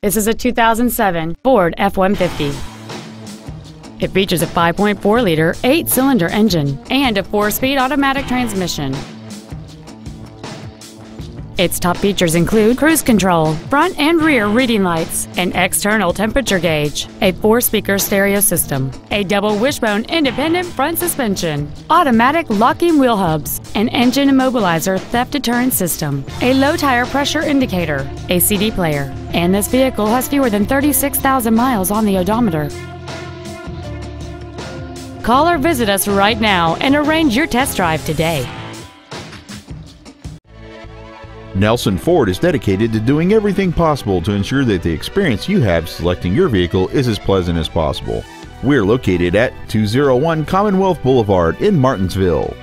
This is a 2007 Ford F-150. It features a 5.4-liter, eight-cylinder engine and a four-speed automatic transmission. Its top features include cruise control, front and rear reading lights, an external temperature gauge, a four-speaker stereo system, a double wishbone independent front suspension, automatic locking wheel hubs, an engine immobilizer theft deterrent system, a low tire pressure indicator, a CD player, and this vehicle has fewer than 36,000 miles on the odometer. Call or visit us right now and arrange your test drive today. Nelson Ford is dedicated to doing everything possible to ensure that the experience you have selecting your vehicle is as pleasant as possible. We're located at 201 Commonwealth Boulevard in Martinsville.